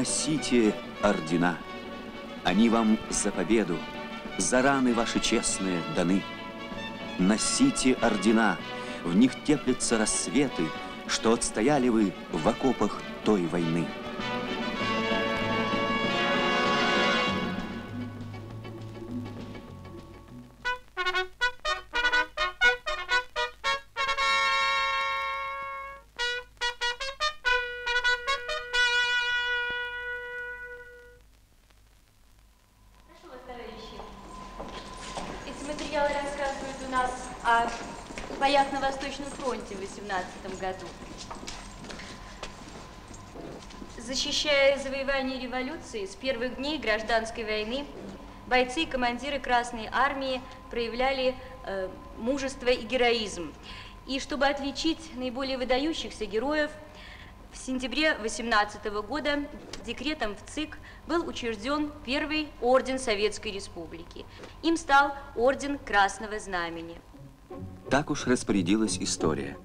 Носите ордена, они вам за победу, за раны ваши честные даны. Носите ордена, в них теплятся рассветы, что отстояли вы в окопах той войны. Завоевание революции, с первых дней гражданской войны бойцы и командиры Красной Армии проявляли э, мужество и героизм. И чтобы отличить наиболее выдающихся героев, в сентябре 18 года декретом в ЦИК был учрежден первый орден Советской Республики. Им стал орден Красного Знамени. Так уж распорядилась история.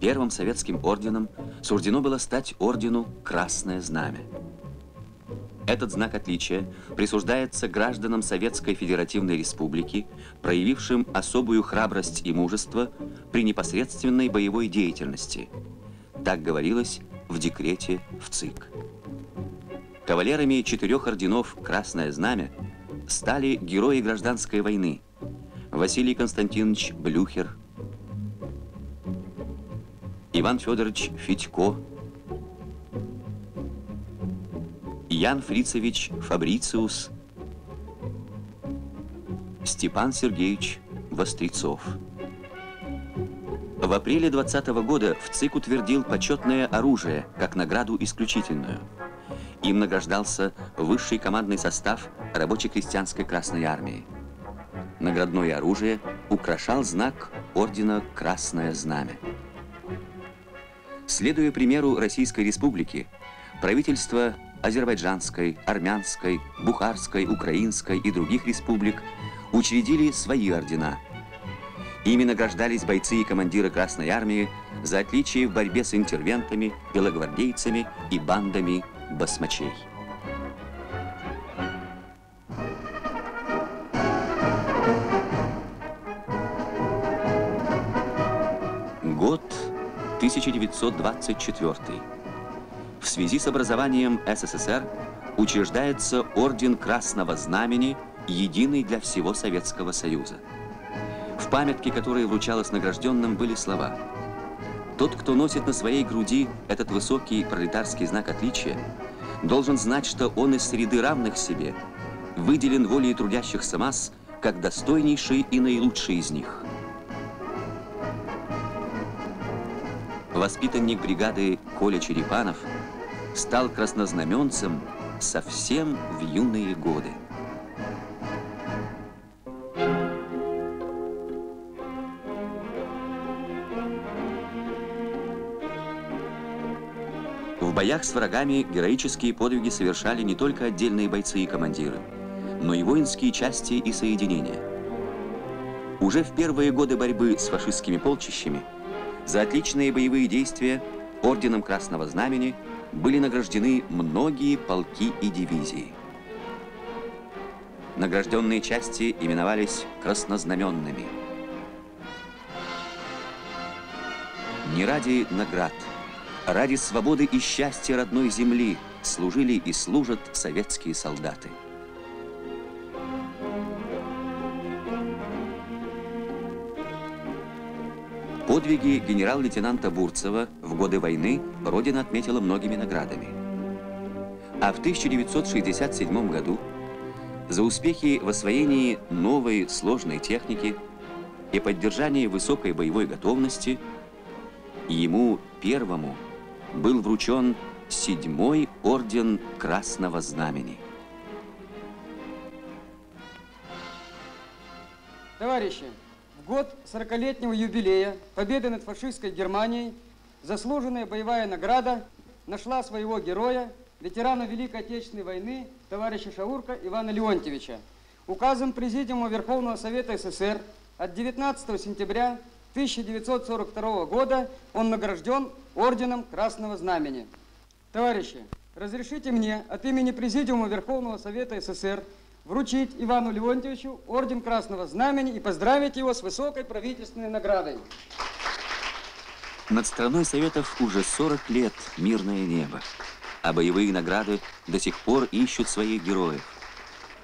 Первым советским орденом суждено было стать ордену «Красное Знамя». Этот знак отличия присуждается гражданам Советской Федеративной Республики, проявившим особую храбрость и мужество при непосредственной боевой деятельности. Так говорилось в декрете в ЦИК. Кавалерами четырех орденов «Красное Знамя» стали герои гражданской войны Василий Константинович Блюхер, Иван Федорович Федько, Ян Фрицевич Фабрициус, Степан Сергеевич Вострецов. В апреле 20 -го года в ЦИК утвердил почетное оружие как награду исключительную. Им награждался высший командный состав рабоче-крестьянской Красной Армии. Наградное оружие украшал знак ордена Красное Знамя. Следуя примеру Российской Республики, правительства Азербайджанской, Армянской, Бухарской, Украинской и других республик учредили свои ордена. Ими награждались бойцы и командиры Красной Армии за отличие в борьбе с интервентами, белогвардейцами и бандами басмачей. Год 1924. В связи с образованием СССР учреждается Орден Красного Знамени, единый для всего Советского Союза. В памятке, которая вручалась награжденным, были слова «Тот, кто носит на своей груди этот высокий пролетарский знак отличия, должен знать, что он из среды равных себе, выделен волей трудящихся масс, как достойнейший и наилучший из них». воспитанник бригады Коля Черепанов стал краснознаменцем совсем в юные годы. В боях с врагами героические подвиги совершали не только отдельные бойцы и командиры, но и воинские части и соединения. Уже в первые годы борьбы с фашистскими полчищами – за отличные боевые действия Орденом Красного Знамени были награждены многие полки и дивизии. Награжденные части именовались краснознаменными. Не ради наград, а ради свободы и счастья родной земли служили и служат советские солдаты. Подвиги генерал-лейтенанта Бурцева в годы войны Родина отметила многими наградами. А в 1967 году за успехи в освоении новой сложной техники и поддержании высокой боевой готовности ему первому был вручен седьмой орден Красного Знамени. Товарищи, год 40-летнего юбилея победы над фашистской Германией заслуженная боевая награда нашла своего героя, ветерана Великой Отечественной войны, товарища Шаурка Ивана Леонтьевича. Указом Президиума Верховного Совета СССР от 19 сентября 1942 года он награжден Орденом Красного Знамени. Товарищи, разрешите мне от имени Президиума Верховного Совета СССр вручить Ивану Леонтьевичу Орден Красного Знамени и поздравить его с высокой правительственной наградой. Над страной Советов уже 40 лет мирное небо, а боевые награды до сих пор ищут своих героев.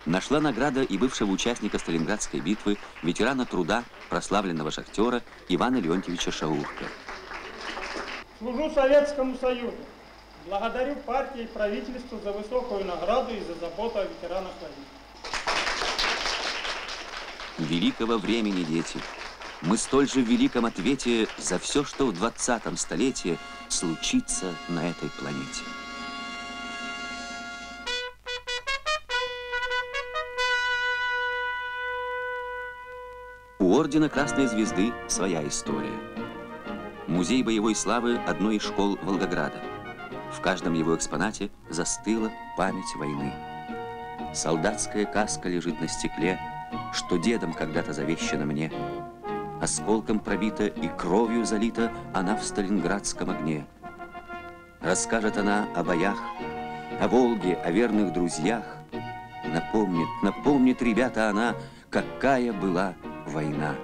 Нашла награда и бывшего участника Сталинградской битвы, ветерана труда, прославленного шахтера Ивана Леонтьевича Шаурка. Служу Советскому Союзу. Благодарю партии и правительству за высокую награду и за заботу о ветеранах войны. Великого времени, дети. Мы столь же в великом ответе за все, что в 20 столетии случится на этой планете. У Ордена Красной Звезды своя история. Музей боевой славы одной из школ Волгограда. В каждом его экспонате застыла память войны. Солдатская каска лежит на стекле, что дедом когда-то завещана мне. Осколком пробита и кровью залита она в сталинградском огне. Расскажет она о боях, о Волге, о верных друзьях. Напомнит, напомнит, ребята, она, какая была война.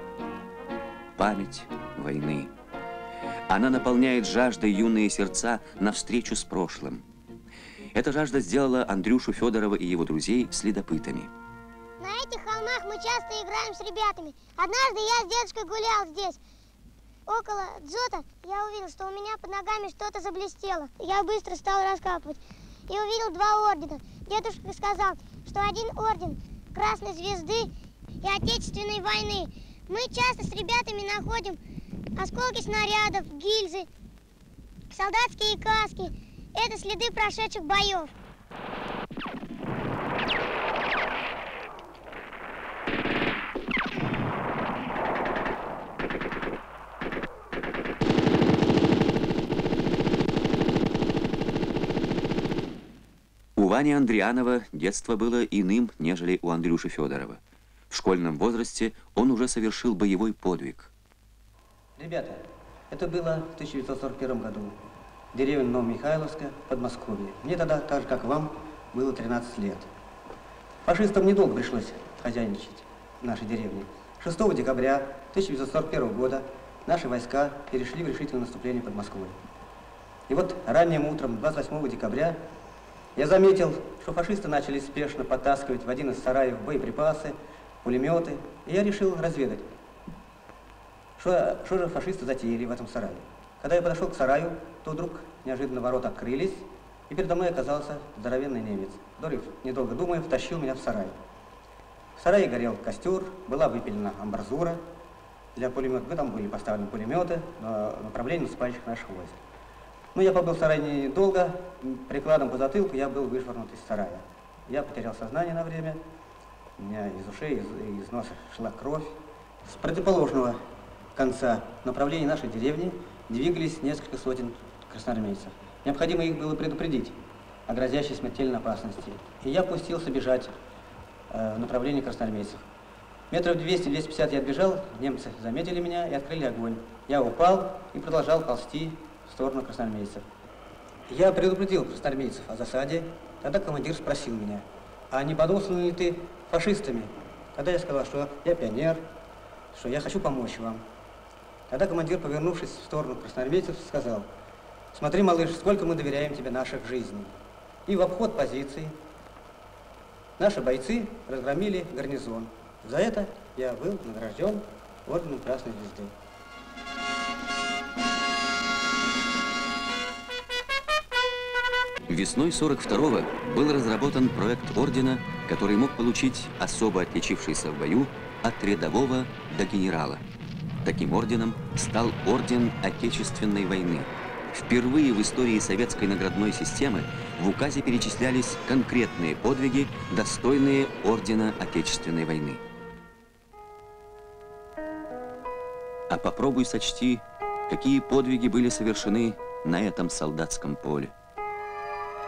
Память войны. Она наполняет жаждой юные сердца навстречу с прошлым. Эта жажда сделала Андрюшу Федорова и его друзей следопытами. На этих холмах мы часто играем с ребятами. Однажды я с дедушкой гулял здесь. Около дзота я увидел, что у меня под ногами что-то заблестело. Я быстро стал раскапывать и увидел два ордена. Дедушка сказал, что один орден Красной Звезды и Отечественной войны. Мы часто с ребятами находим осколки снарядов, гильзы, солдатские каски. Это следы прошедших боев. У Вани Андрианова детство было иным, нежели у Андрюши Федорова. В школьном возрасте он уже совершил боевой подвиг. Ребята, это было в 1941 году. Деревня Новомихайловская, Подмосковье. Мне тогда, так же как вам, было 13 лет. Фашистам недолго пришлось хозяйничать в нашей деревне. 6 декабря 1941 года наши войска перешли в решительное наступление под Москвой. И вот ранним утром 28 декабря я заметил, что фашисты начали спешно подтаскивать в один из сараев боеприпасы, пулеметы, и я решил разведать, что, что же фашисты затеяли в этом сарае. Когда я подошел к сараю, то вдруг неожиданно ворота открылись, и передо мной оказался здоровенный немец. Дорив, недолго думая, втащил меня в сарай. В сарае горел костер, была выпилена амбразура для пулеметов. Там были поставлены пулеметы на направлении наступающих наших войск. Ну, я побыл в сарае недолго, прикладом по затылку я был вышвырнут из сарая. Я потерял сознание на время, у меня из ушей, из, из носа шла кровь. С противоположного конца направления нашей деревни двигались несколько сотен красноармейцев. Необходимо их было предупредить о грозящей смертельной опасности. И я пустился бежать э, в направлении красноармейцев. Метров 200-250 я отбежал, немцы заметили меня и открыли огонь. Я упал и продолжал ползти в сторону красноармейцев. Я предупредил красноармейцев о засаде, тогда командир спросил меня, а не подослан ли ты фашистами? Тогда я сказал, что я пионер, что я хочу помочь вам. Тогда командир, повернувшись в сторону красноармейцев, сказал, смотри, малыш, сколько мы доверяем тебе наших жизней. И в обход позиции наши бойцы разгромили гарнизон. За это я был награжден орденом Красной Звезды. Весной 42-го был разработан проект ордена, который мог получить особо отличившийся в бою от рядового до генерала. Таким орденом стал Орден Отечественной войны. Впервые в истории советской наградной системы в указе перечислялись конкретные подвиги, достойные Ордена Отечественной войны. А попробуй сочти, какие подвиги были совершены на этом солдатском поле.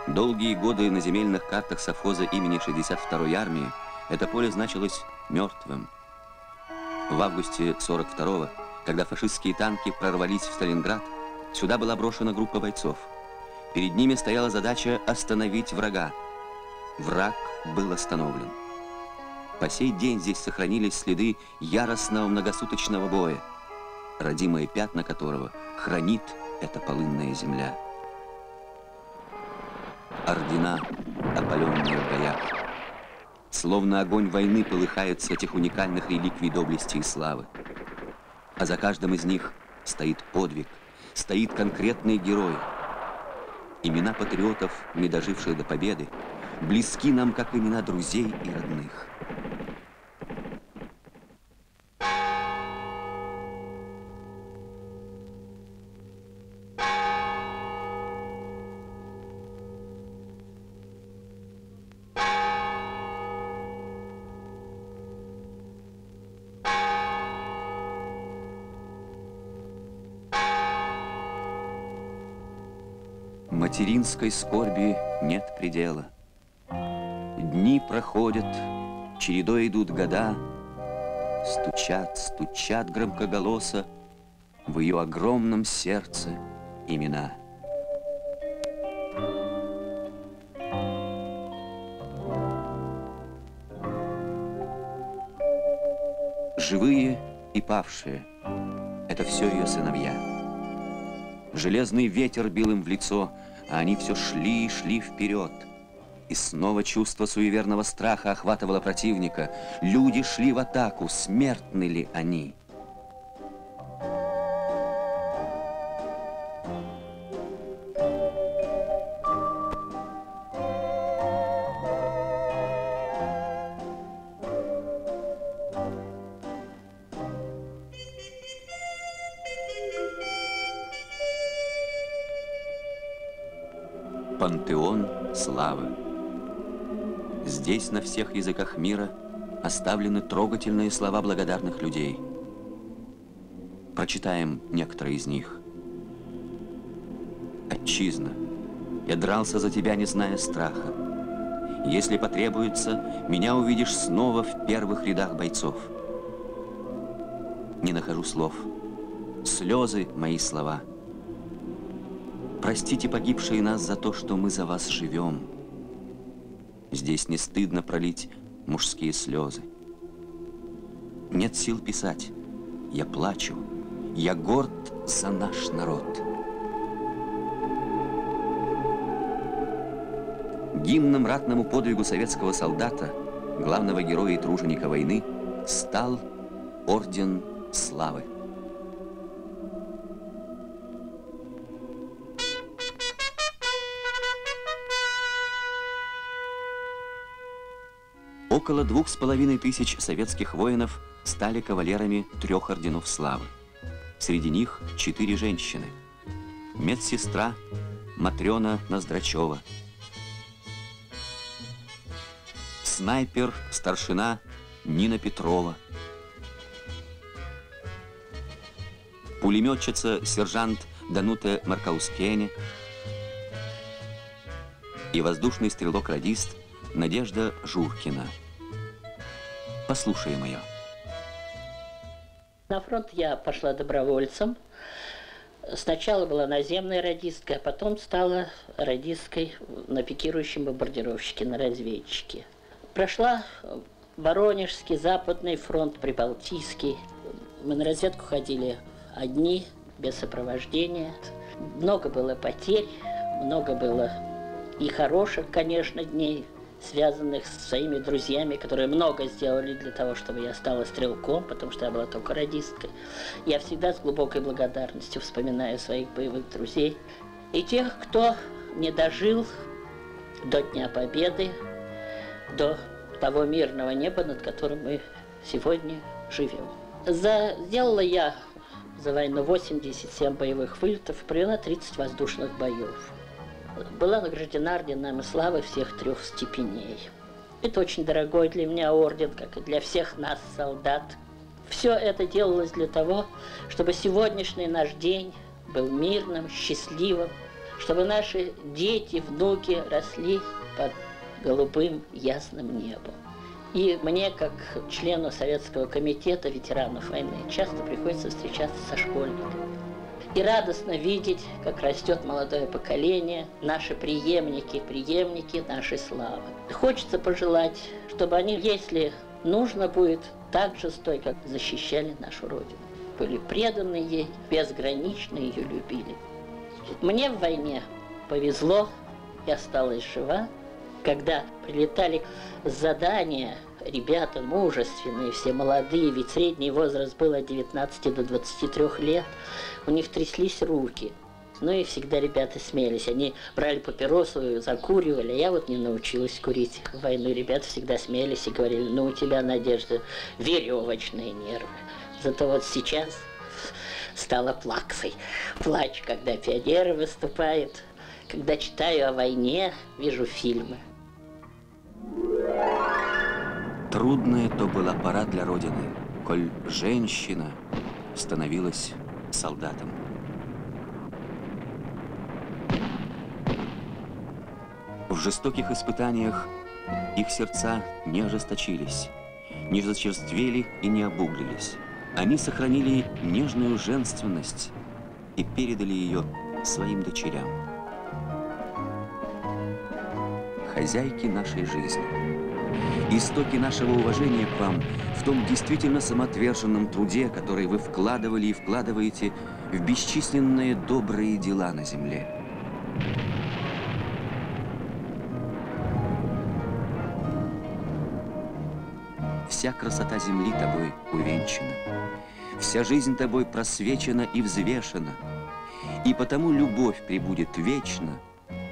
Долгие годы на земельных картах совхоза имени 62-й армии это поле значилось мертвым. В августе 42-го, когда фашистские танки прорвались в Сталинград, сюда была брошена группа бойцов. Перед ними стояла задача остановить врага. Враг был остановлен. По сей день здесь сохранились следы яростного многосуточного боя, родимые пятна которого хранит эта полынная земля. Ордена, опаленные в боях. Словно огонь войны полыхает с этих уникальных реликвий доблести и славы. А за каждым из них стоит подвиг, стоит конкретный герой. Имена патриотов, не доживших до победы, близки нам, как имена друзей и родных. Материнской скорби нет предела. Дни проходят, чередой идут года, Стучат, стучат громкоголосо В ее огромном сердце имена. Живые и павшие — это все ее сыновья. Железный ветер бил им в лицо, а они все шли и шли вперед. И снова чувство суеверного страха охватывало противника. Люди шли в атаку, смертны ли они? Пантеон славы. Здесь на всех языках мира оставлены трогательные слова благодарных людей. Прочитаем некоторые из них. Отчизна, я дрался за тебя, не зная страха. Если потребуется, меня увидишь снова в первых рядах бойцов. Не нахожу слов. Слезы — мои слова — Простите погибшие нас за то, что мы за вас живем. Здесь не стыдно пролить мужские слезы. Нет сил писать. Я плачу. Я горд за наш народ. Гимном ратному подвигу советского солдата, главного героя и труженика войны, стал Орден Славы. Около двух с половиной тысяч советских воинов стали кавалерами трех орденов славы. Среди них четыре женщины. Медсестра Матрена Ноздрачева. Снайпер, старшина Нина Петрова. Пулеметчица, сержант Данута Маркаускене. И воздушный стрелок-радист Надежда Журкина. Послушаем ее. На фронт я пошла добровольцем. Сначала была наземная радистка, а потом стала радисткой на пикирующем бомбардировщике, на разведчике. Прошла Воронежский, Западный фронт, Прибалтийский. Мы на разведку ходили одни, без сопровождения. Много было потерь, много было и хороших, конечно, дней, связанных с своими друзьями, которые много сделали для того, чтобы я стала стрелком, потому что я была только радисткой. Я всегда с глубокой благодарностью вспоминаю своих боевых друзей и тех, кто не дожил до Дня Победы, до того мирного неба, над которым мы сегодня живем. За... Сделала я за войну 87 боевых вылетов провела 30 воздушных боев была награждена орденами славы всех трех степеней. Это очень дорогой для меня орден, как и для всех нас, солдат. Все это делалось для того, чтобы сегодняшний наш день был мирным, счастливым, чтобы наши дети, внуки росли под голубым ясным небом. И мне, как члену Советского комитета ветеранов войны, часто приходится встречаться со школьниками. И радостно видеть, как растет молодое поколение, наши преемники, преемники нашей славы. Хочется пожелать, чтобы они, если нужно будет, так же стойко защищали нашу Родину. Были преданы ей, безгранично ее любили. Мне в войне повезло, я осталась жива, когда прилетали задания, ребята мужественные, все молодые, ведь средний возраст был от 19 до 23 лет, у них тряслись руки. Ну и всегда ребята смеялись. Они брали папиросу, закуривали. Я вот не научилась курить в войну. Ребята всегда смеялись и говорили, ну у тебя, Надежда, веревочные нервы. Зато вот сейчас стала плаксой. Плачу, когда пионеры выступают, когда читаю о войне, вижу фильмы. Трудная то была пора для Родины, коль женщина становилась солдатом. В жестоких испытаниях их сердца не ожесточились, не зачерствели и не обуглились. Они сохранили нежную женственность и передали ее своим дочерям. Хозяйки нашей жизни. Истоки нашего уважения к вам в том действительно самоотверженном труде, который вы вкладывали и вкладываете в бесчисленные добрые дела на земле. Вся красота земли тобой увенчана, вся жизнь тобой просвечена и взвешена, и потому любовь прибудет вечно,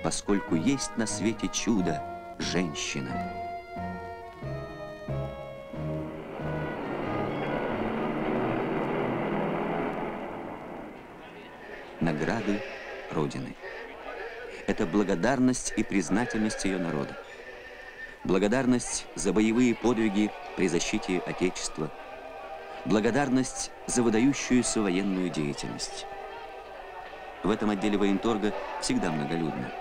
поскольку есть на свете чудо женщина. Награды Родины. Это благодарность и признательность ее народа благодарность за боевые подвиги при защите Отечества, благодарность за выдающуюся военную деятельность. В этом отделе военторга всегда многолюдно.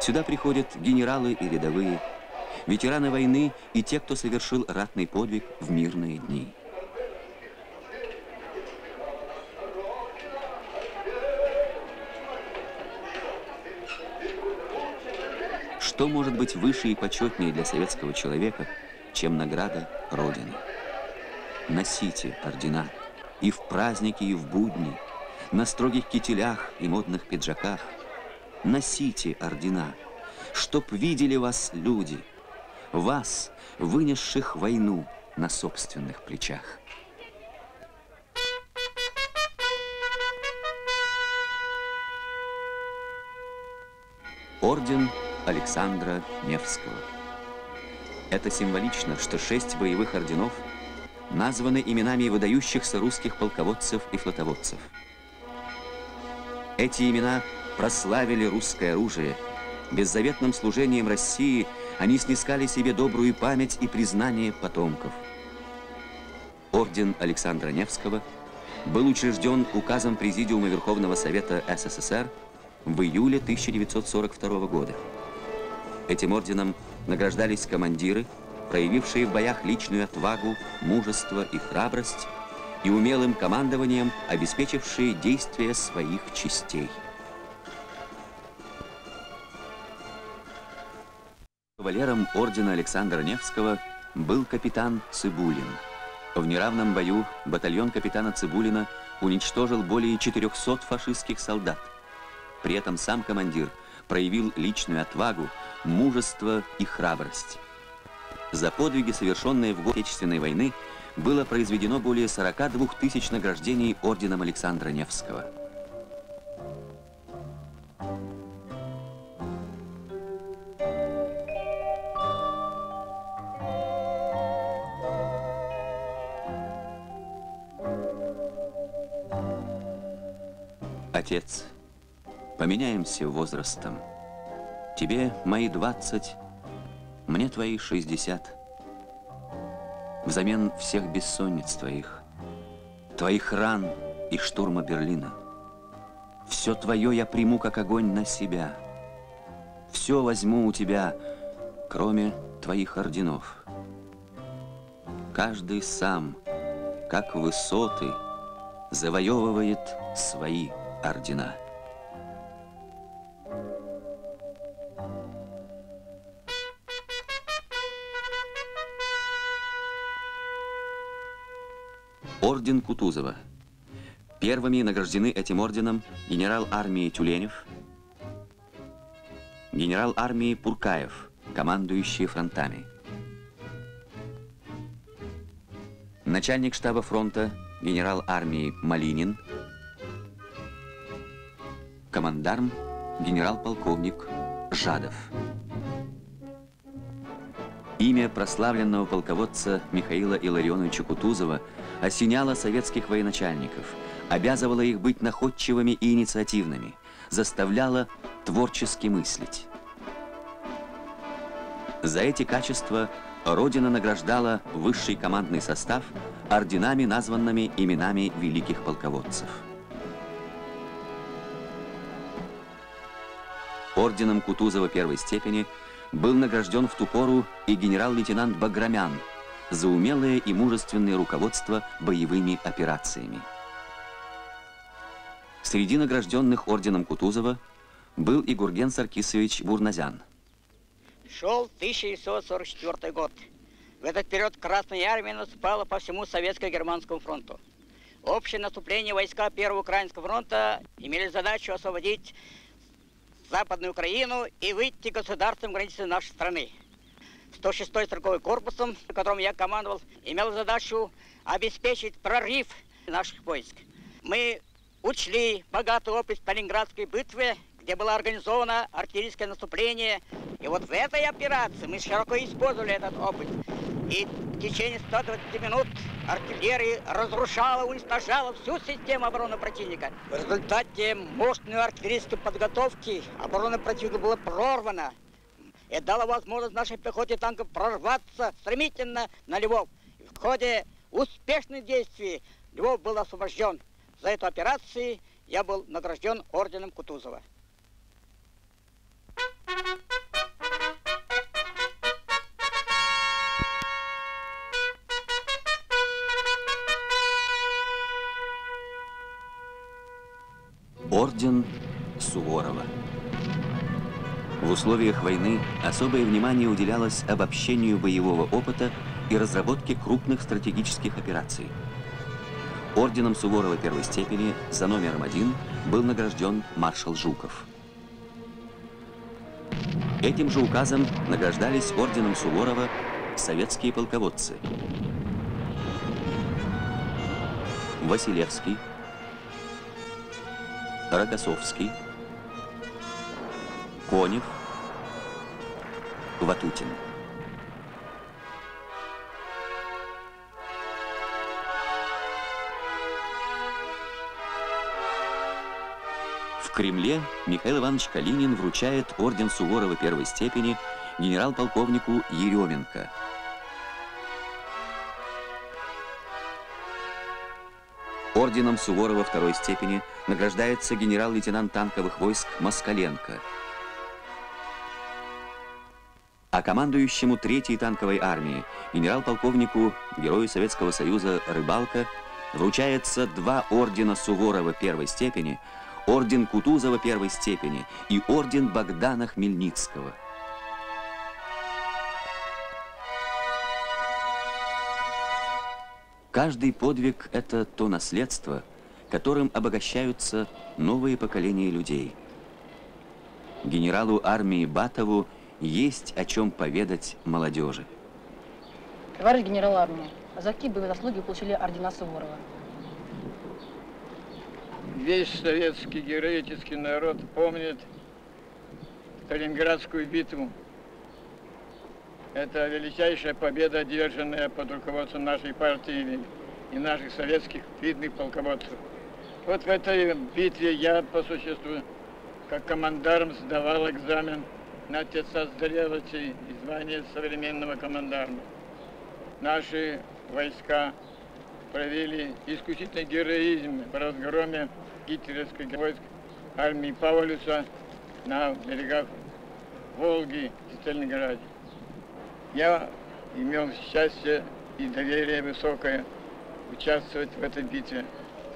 Сюда приходят генералы и рядовые, ветераны войны и те, кто совершил ратный подвиг в мирные дни. Что может быть выше и почетнее для советского человека, чем награда Родины? Носите ордена и в праздники, и в будни, на строгих кителях и модных пиджаках. Носите ордена, чтоб видели вас люди, вас, вынесших войну на собственных плечах. Орден Александра Невского. Это символично, что шесть боевых орденов названы именами выдающихся русских полководцев и флотоводцев. Эти имена прославили русское оружие. Беззаветным служением России они снискали себе добрую память и признание потомков. Орден Александра Невского был учрежден указом Президиума Верховного Совета СССР в июле 1942 года. Этим орденом награждались командиры, проявившие в боях личную отвагу, мужество и храбрость, и умелым командованием обеспечившие действия своих частей. Кавалером ордена Александра Невского был капитан Цибулин. В неравном бою батальон капитана Цибулина уничтожил более 400 фашистских солдат. При этом сам командир проявил личную отвагу, мужество и храбрость. За подвиги, совершенные в год Отечественной войны, было произведено более 42 тысяч награждений орденом Александра Невского. Отец, поменяемся возрастом. Тебе мои двадцать, мне твои шестьдесят. Взамен всех бессонниц твоих, твоих ран и штурма Берлина. Все твое я приму, как огонь на себя. Все возьму у тебя, кроме твоих орденов. Каждый сам, как высоты, завоевывает свои ордена. Орден Кутузова. Первыми награждены этим орденом генерал армии Тюленев, генерал армии Пуркаев, командующий фронтами. Начальник штаба фронта генерал армии Малинин, командарм генерал-полковник Жадов. Имя прославленного полководца Михаила Илларионовича Кутузова осеняло советских военачальников, обязывало их быть находчивыми и инициативными, заставляло творчески мыслить. За эти качества Родина награждала высший командный состав орденами, названными именами великих полководцев. Орденом Кутузова первой степени был награжден в ту пору и генерал-лейтенант Баграмян за умелое и мужественное руководство боевыми операциями. Среди награжденных орденом Кутузова был и Гурген Саркисович Бурназян. Шел 1944 год. В этот период Красная Армия наступала по всему Советско-Германскому фронту. Общее наступление войска Первого Украинского фронта имели задачу освободить Западную Украину и выйти к государственным границам нашей страны. 106-й стрелковый корпусом, которым я командовал, имел задачу обеспечить прорыв наших войск. Мы учли богатый опыт Сталинградской битвы, где было организовано артиллерийское наступление. И вот в этой операции мы широко использовали этот опыт. И в течение 120 минут артиллерия разрушала, уничтожала всю систему обороны противника. В результате мощной артиллерийской подготовки оборона противника была прорвана. Это дало возможность нашей пехоте танков прорваться стремительно на Львов. В ходе успешных действий Львов был освобожден. За эту операцию я был награжден орденом Кутузова. Орден Суворова. В условиях войны особое внимание уделялось обобщению боевого опыта и разработке крупных стратегических операций. Орденом Суворова первой степени за номером один был награжден маршал Жуков. Этим же указом награждались орденом Суворова советские полководцы. Василевский, Рокоссовский, Конев, Ватутин. В Кремле Михаил Иванович Калинин вручает орден Суворова первой степени генерал-полковнику Еременко. Орденом Суворова второй степени награждается генерал-лейтенант танковых войск Москаленко. А командующему третьей танковой армии генерал-полковнику Герою Советского Союза Рыбалка вручается два ордена Суворова первой степени, орден Кутузова первой степени и орден Богдана Хмельницкого – Каждый подвиг – это то наследство, которым обогащаются новые поколения людей. Генералу армии Батову есть о чем поведать молодежи. Товарищ генерал армии, за какие бы заслуги получили ордена Суворова? Весь советский героический народ помнит Сталинградскую битву это величайшая победа, одержанная под руководством нашей партии и наших советских видных полководцев. Вот в этой битве я по существу, как командарм, сдавал экзамен на отца и звание современного командарма. Наши войска проявили исключительный героизм в разгроме гитлеровских войск армии Паулюса на берегах Волги и Сталинграде. Я имел счастье и доверие высокое участвовать в этой битве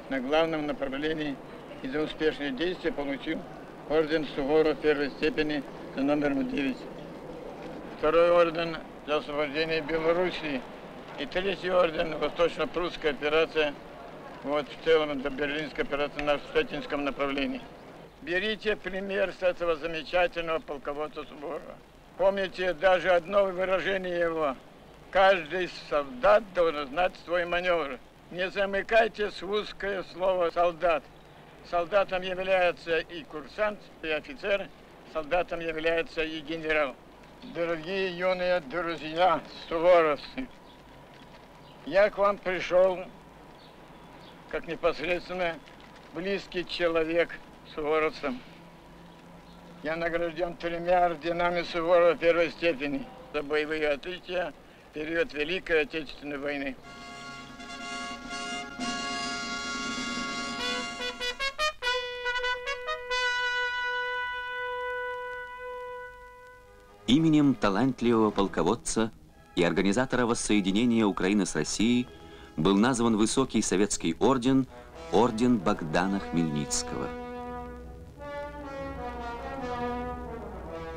на главном направлении и за успешные действия получил орден Суворова первой степени за номером 9. Второй орден за освобождение Белоруссии и третий орден Восточно-Прусская операция, вот в целом это Берлинская операция на Штатинском направлении. Берите пример с этого замечательного полководца Суворова. Помните даже одно выражение его. Каждый солдат должен знать свой маневр. Не замыкайтесь в узкое слово «солдат». Солдатом является и курсант, и офицер, солдатом является и генерал. Дорогие юные друзья, суворовцы, я к вам пришел как непосредственно близкий человек суворовцам. Я награжден тремя орденами Суворова первой степени за боевые отличия в период Великой Отечественной войны. Именем талантливого полководца и организатора воссоединения Украины с Россией был назван высокий советский орден Орден Богдана Хмельницкого.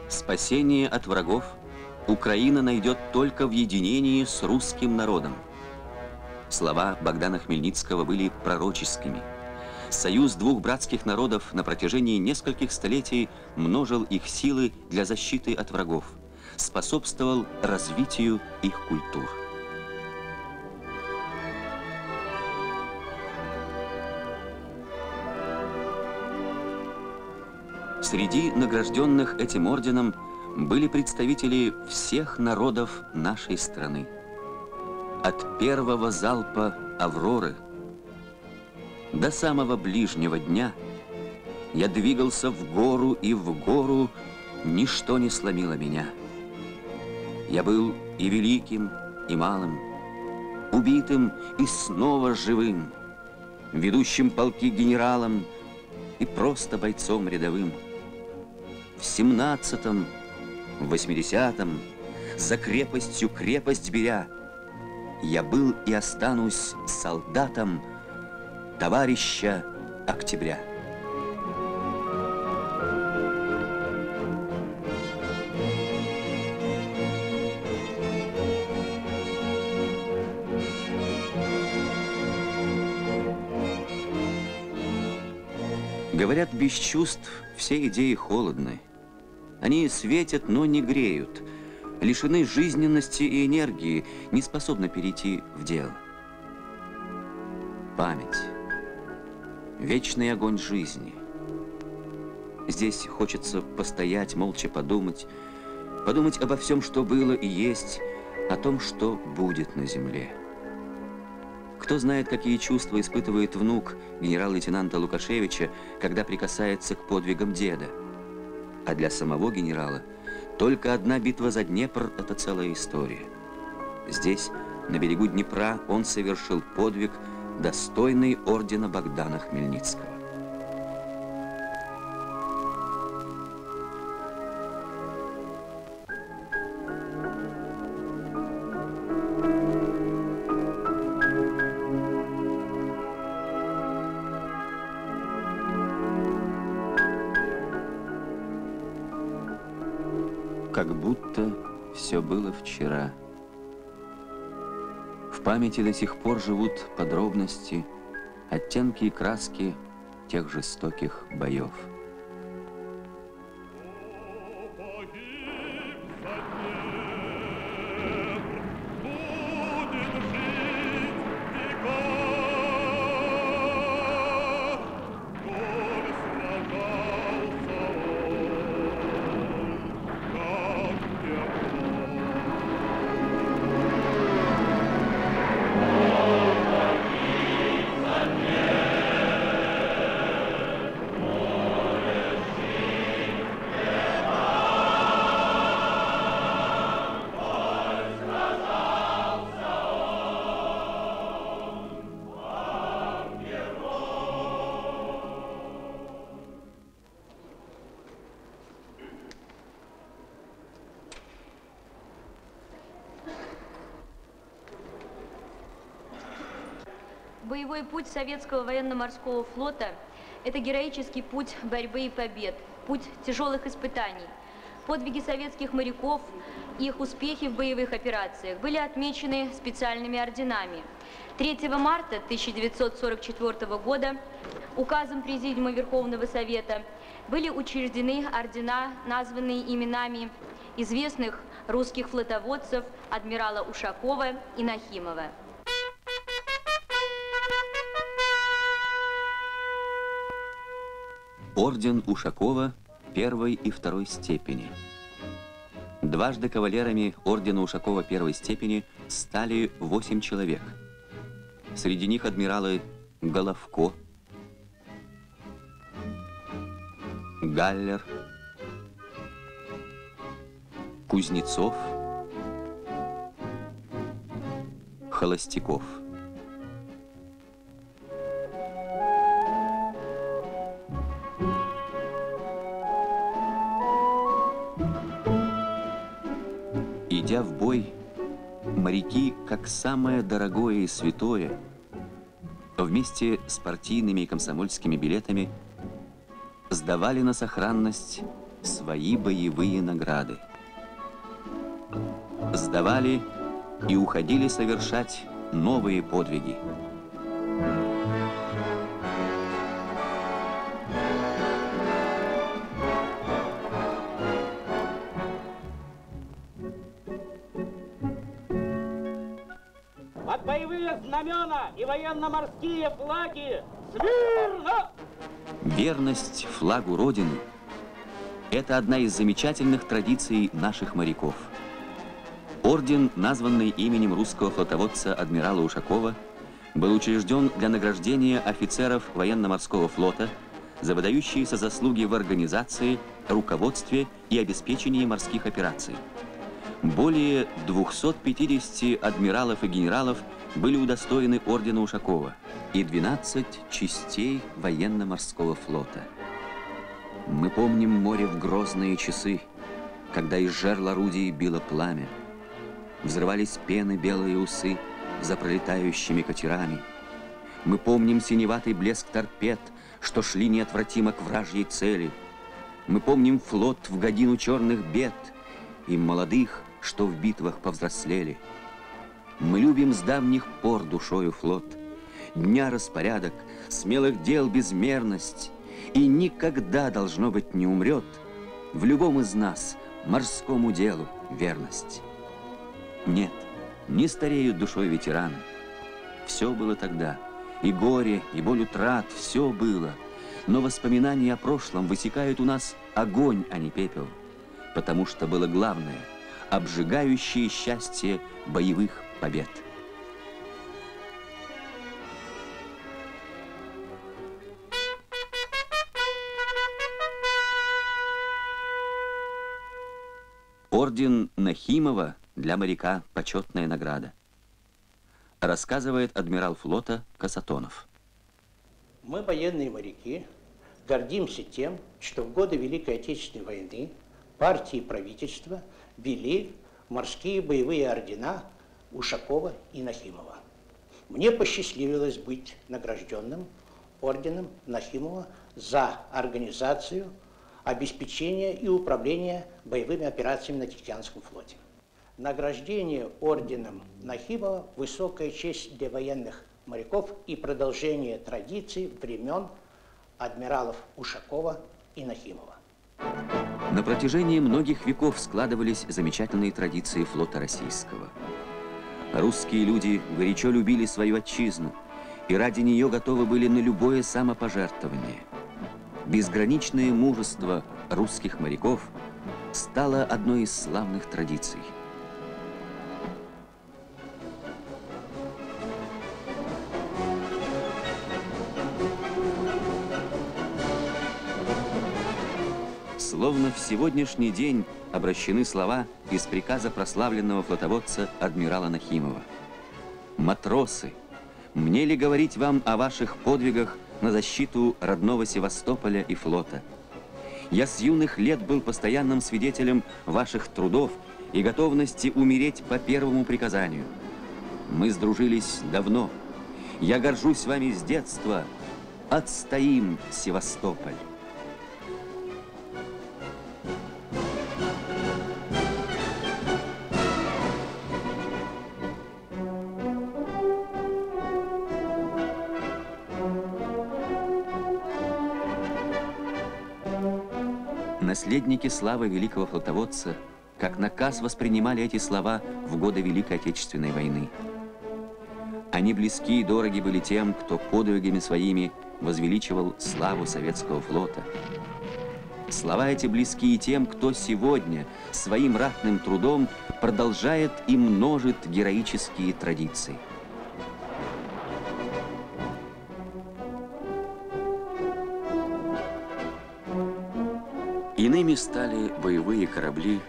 Спасение от врагов Украина найдет только в единении с русским народом. Слова Богдана Хмельницкого были пророческими. Союз двух братских народов на протяжении нескольких столетий множил их силы для защиты от врагов, способствовал развитию их культур. Среди награжденных этим орденом были представители всех народов нашей страны. От первого залпа «Авроры» до самого ближнего дня я двигался в гору и в гору, ничто не сломило меня. Я был и великим, и малым, убитым и снова живым, ведущим полки генералом и просто бойцом рядовым. В семнадцатом, в восьмидесятом, за крепостью крепость беря, я был и останусь солдатом товарища октября. Говорят, без чувств все идеи холодны. Они светят, но не греют, лишены жизненности и энергии, не способны перейти в дело. Память. Вечный огонь жизни. Здесь хочется постоять, молча подумать, подумать обо всем, что было и есть, о том, что будет на земле. Кто знает, какие чувства испытывает внук генерал-лейтенанта Лукашевича, когда прикасается к подвигам деда. А для самого генерала только одна битва за Днепр – это целая история. Здесь, на берегу Днепра, он совершил подвиг, достойный ордена Богдана Хмельницкого. Памяти до сих пор живут подробности, оттенки и краски тех жестоких боев. Боевой путь советского военно-морского флота Это героический путь борьбы и побед, путь тяжелых испытаний. Подвиги советских моряков их успехи в боевых операциях были отмечены специальными орденами. 3 марта 1944 года указом Президиума Верховного Совета были учреждены ордена, названные именами известных русских флотоводцев адмирала Ушакова и Нахимова. Орден Ушакова первой и второй степени. Дважды кавалерами ордена Ушакова первой степени стали восемь человек. Среди них адмиралы Головко, Галлер, Кузнецов, Холостяков. Моряки, как самое дорогое и святое, вместе с партийными и комсомольскими билетами сдавали на сохранность свои боевые награды. Сдавали и уходили совершать новые подвиги. Знамена и военно-морские флаги смирно! Верность флагу Родины – это одна из замечательных традиций наших моряков. Орден, названный именем русского флотоводца адмирала Ушакова, был учрежден для награждения офицеров военно-морского флота за выдающиеся заслуги в организации, руководстве и обеспечении морских операций. Более 250 адмиралов и генералов были удостоены ордена Ушакова и 12 частей военно-морского флота. Мы помним море в грозные часы, когда из жерл орудий било пламя. Взрывались пены белые усы за пролетающими катерами. Мы помним синеватый блеск торпед, что шли неотвратимо к вражьей цели. Мы помним флот в годину черных бед и молодых, что в битвах повзрослели. Мы любим с давних пор душою флот, дня распорядок, смелых дел безмерность, и никогда, должно быть, не умрет в любом из нас морскому делу верность. Нет, не стареют душой ветераны. Все было тогда, и горе, и боль утрат, все было. Но воспоминания о прошлом высекают у нас огонь, а не пепел, потому что было главное – обжигающее счастье боевых побед. Орден Нахимова для моряка почетная награда. Рассказывает адмирал флота Касатонов. Мы, военные моряки, гордимся тем, что в годы Великой Отечественной войны партии и правительство вели морские боевые ордена Ушакова и Нахимова. Мне посчастливилось быть награжденным орденом Нахимова за организацию, обеспечение и управление боевыми операциями на Тихоокеанском флоте. Награждение орденом Нахимова – высокая честь для военных моряков и продолжение традиций времен адмиралов Ушакова и Нахимова. На протяжении многих веков складывались замечательные традиции флота российского. Русские люди горячо любили свою отчизну и ради нее готовы были на любое самопожертвование. Безграничное мужество русских моряков стало одной из славных традиций – Словно в сегодняшний день обращены слова из приказа прославленного флотоводца адмирала Нахимова. «Матросы, мне ли говорить вам о ваших подвигах на защиту родного Севастополя и флота? Я с юных лет был постоянным свидетелем ваших трудов и готовности умереть по первому приказанию. Мы сдружились давно. Я горжусь вами с детства. Отстоим Севастополь. Наследники славы великого флотоводца как наказ воспринимали эти слова в годы Великой Отечественной войны. Они близки и дороги были тем, кто подвигами своими возвеличивал славу советского флота. Слова эти близки и тем, кто сегодня своим ратным трудом продолжает и множит героические традиции. Иными стали боевые корабли,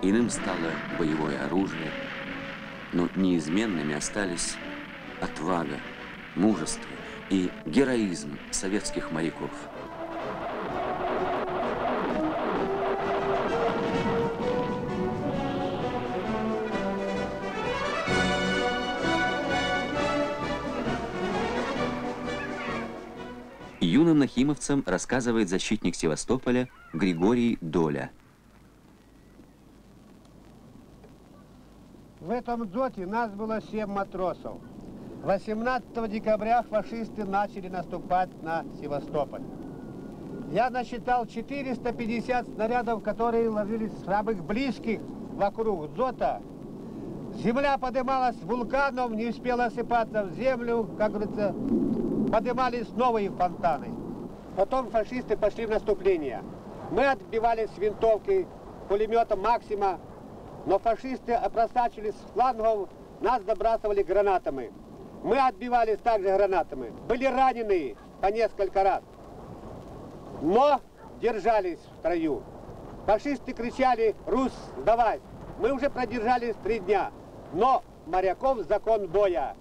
иным стало боевое оружие, но неизменными остались отвага, мужество и героизм советских моряков. Юным нахимовцам рассказывает защитник Севастополя Григорий Доля. В этом дзоте нас было семь матросов. 18 декабря фашисты начали наступать на Севастополь. Я насчитал 450 снарядов, которые ложились самых близких вокруг дзота. Земля поднималась вулканом, не успела осыпаться в землю, как говорится, поднимались новые фонтаны. Потом фашисты пошли в наступление. Мы отбивались с винтовкой, пулемета «Максима», но фашисты просачивались с флангов, нас забрасывали гранатами. Мы отбивались также гранатами. Были ранены по несколько раз. Но держались в строю. Фашисты кричали «Рус, давай!» Мы уже продержались три дня. Но моряков закон боя.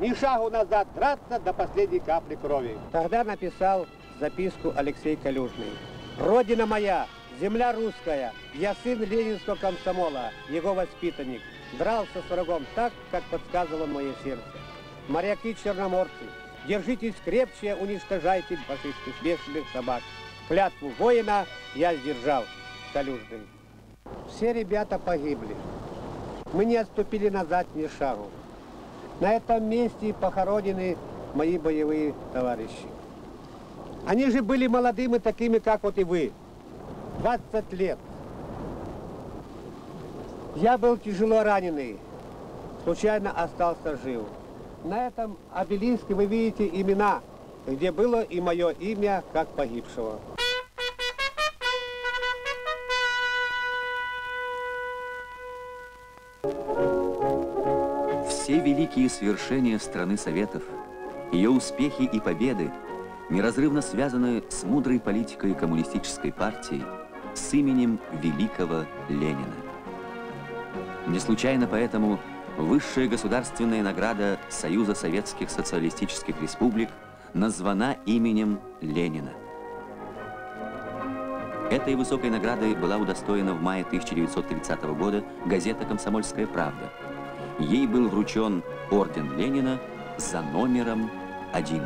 Ни шагу назад драться до последней капли крови. Тогда написал записку Алексей Калюжный. Родина моя, земля русская, я сын ленинского комсомола, его воспитанник. Дрался с врагом так, как подсказывало мое сердце моряки-черноморцы, держитесь крепче, уничтожайте фашистских бешеных собак. Клятву воина я сдержал, Калюжный. Все ребята погибли. Мы не отступили назад ни шагу. На этом месте похоронены мои боевые товарищи. Они же были молодыми, такими, как вот и вы. 20 лет. Я был тяжело раненый, случайно остался жив. На этом обелиске вы видите имена, где было и мое имя как погибшего. Великие свершения страны Советов, ее успехи и победы неразрывно связаны с мудрой политикой коммунистической партии, с именем великого Ленина. Не случайно поэтому Высшая государственная награда Союза Советских Социалистических Республик названа именем Ленина. Этой высокой наградой была удостоена в мае 1930 года газета «Комсомольская правда». Ей был вручен орден Ленина за номером один.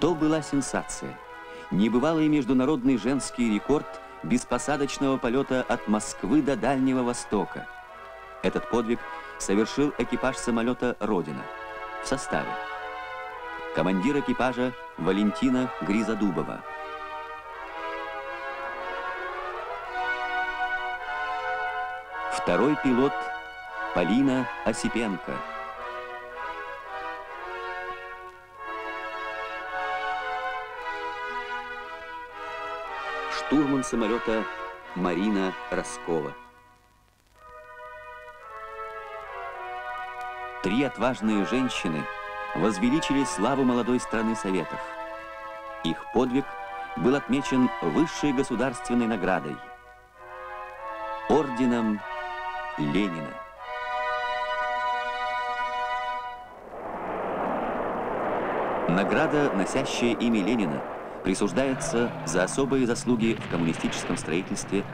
То была сенсация. Небывалый международный женский рекорд – беспосадочного полета от Москвы до Дальнего Востока. Этот подвиг совершил экипаж самолета «Родина» в составе. Командир экипажа Валентина Гризодубова. Второй пилот Полина Осипенко. штурман самолета Марина Роскова. Три отважные женщины возвеличили славу молодой страны Советов. Их подвиг был отмечен высшей государственной наградой – орденом Ленина. Награда, носящая имя Ленина – присуждается за особые заслуги в коммунистическом строительстве,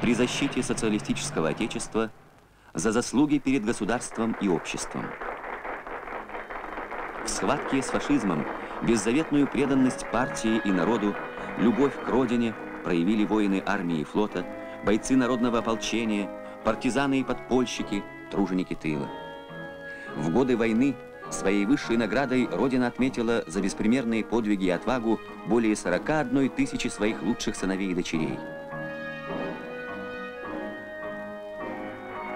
при защите социалистического отечества, за заслуги перед государством и обществом. В схватке с фашизмом беззаветную преданность партии и народу, любовь к родине проявили воины армии и флота, бойцы народного ополчения, партизаны и подпольщики, труженики тыла. В годы войны своей высшей наградой Родина отметила за беспримерные подвиги и отвагу более 41 тысячи своих лучших сыновей и дочерей.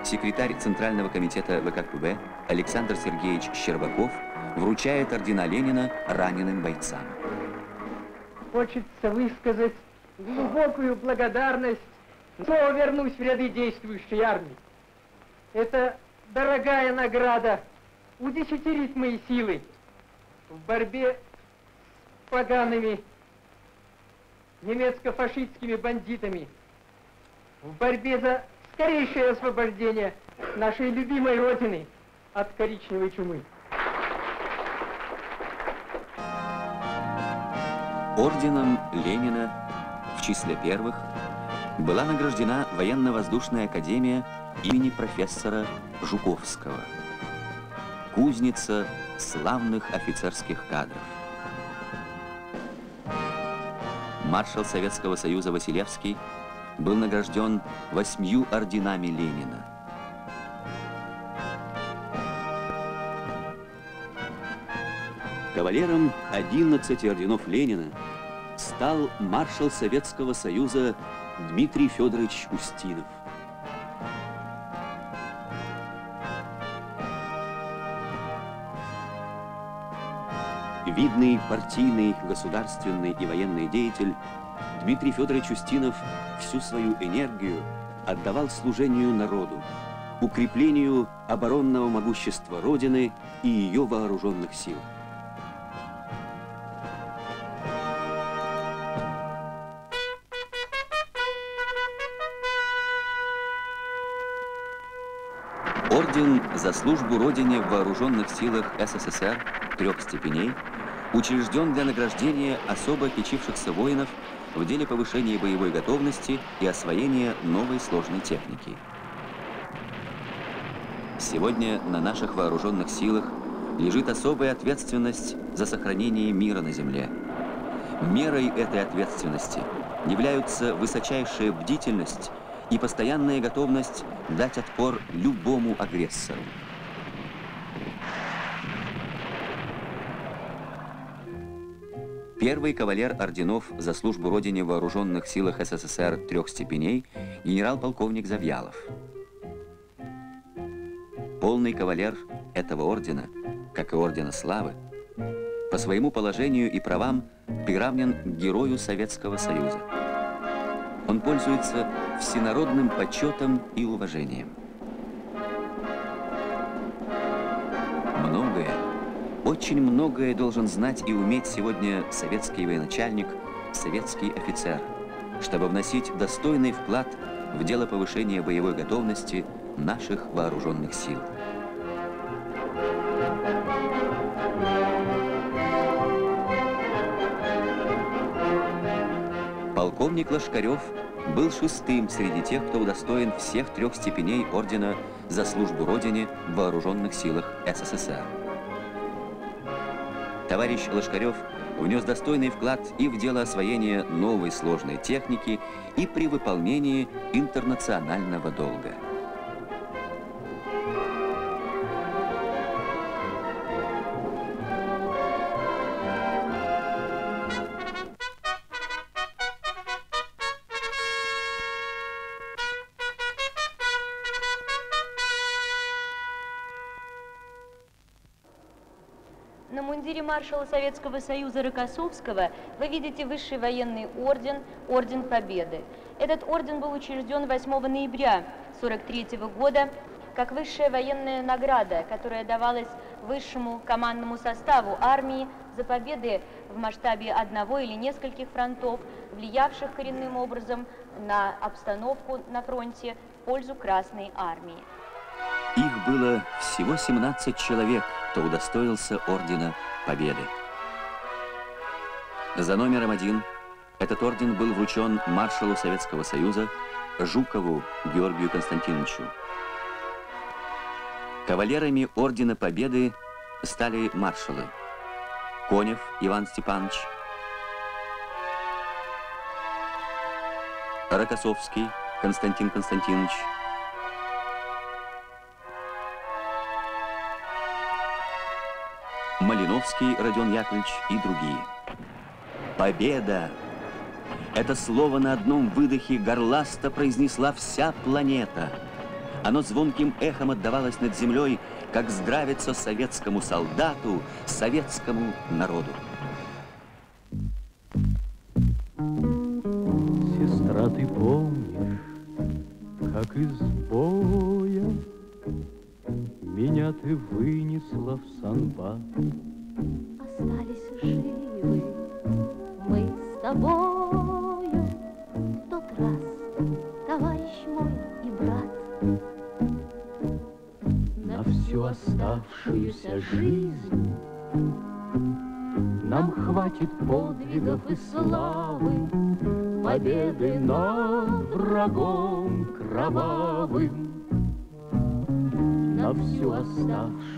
Секретарь Центрального комитета ВКПБ Александр Сергеевич Щербаков вручает ордена Ленина раненым бойцам. Хочется высказать глубокую благодарность, снова вернусь в ряды действующей армии. Это дорогая награда удесятерит мои силы в борьбе с погаными немецко-фашистскими бандитами, в борьбе за скорейшее освобождение нашей любимой Родины от коричневой чумы. Орденом Ленина в числе первых была награждена военно-воздушная академия имени профессора Жуковского, кузница славных офицерских кадров. Маршал Советского Союза Василевский был награжден восьмью орденами Ленина. Кавалером 11 орденов Ленина стал маршал Советского Союза Дмитрий Федорович Устинов. Видный партийный, государственный и военный деятель Дмитрий Федорович Устинов всю свою энергию отдавал служению народу, укреплению оборонного могущества Родины и ее вооруженных сил. Орден за службу Родине в вооруженных силах СССР трех степеней учрежден для награждения особо кичившихся воинов в деле повышения боевой готовности и освоения новой сложной техники. Сегодня на наших вооруженных силах лежит особая ответственность за сохранение мира на Земле. Мерой этой ответственности являются высочайшая бдительность и постоянная готовность дать отпор любому агрессору. Первый кавалер орденов за службу Родине в вооруженных силах СССР трех степеней генерал-полковник Завьялов. Полный кавалер этого ордена, как и ордена славы, по своему положению и правам приравнен к герою Советского Союза. Он пользуется всенародным почетом и уважением. Многое очень многое должен знать и уметь сегодня советский военачальник, советский офицер, чтобы вносить достойный вклад в дело повышения боевой готовности наших вооруженных сил. Полковник Лошкарев был шестым среди тех, кто удостоен всех трех степеней ордена за службу Родине в вооруженных силах СССР. Товарищ Лошкарев внес достойный вклад и в дело освоения новой сложной техники, и при выполнении интернационального долга. Маршала Советского Союза Рокоссовского вы видите высший военный орден, Орден Победы. Этот орден был учрежден 8 ноября 1943 года как высшая военная награда, которая давалась высшему командному составу армии за победы в масштабе одного или нескольких фронтов, влиявших коренным образом на обстановку на фронте в пользу Красной армии. Их было всего 17 человек, кто удостоился Ордена Победы. За номером один этот орден был вручен маршалу Советского Союза Жукову Георгию Константиновичу. Кавалерами Ордена Победы стали маршалы. Конев Иван Степанович, Рокоссовский Константин Константинович, Малиновский Родион Яковлевич и другие. Победа! Это слово на одном выдохе горласто произнесла вся планета. Оно звонким эхом отдавалось над землей, как здравится советскому солдату, советскому народу.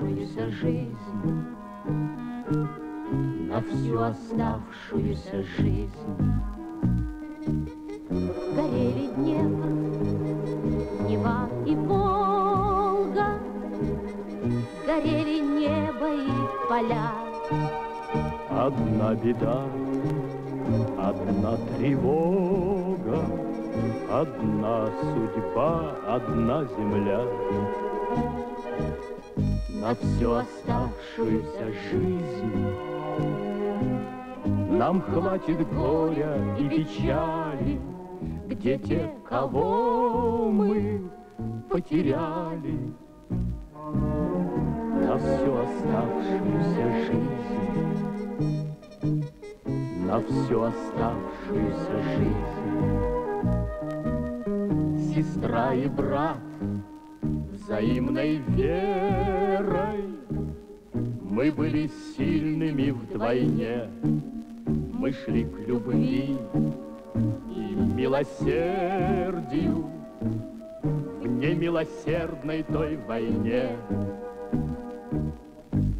Оставшуюся жизнь На всю оставшуюся жизнь Горели Днепр, Нева и Волга, Горели небо и поля. Одна беда, одна тревога, Одна судьба, одна земля. На всю оставшуюся жизнь Нам хватит горя и печали, Где те, кого мы потеряли. На всю оставшуюся жизнь на всю оставшуюся жизнь. Сестра и брат взаимной верой. Мы были сильными вдвойне, Мы шли к любви и милосердию В немилосердной той войне.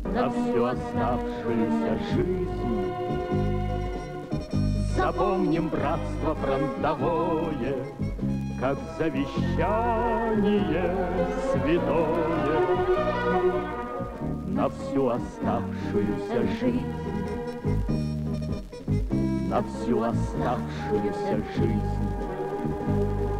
На всю оставшуюся жизнь Запомним братство фронтовое, Как завещание святое. На всю оставшуюся жизнь, На всю оставшуюся жизнь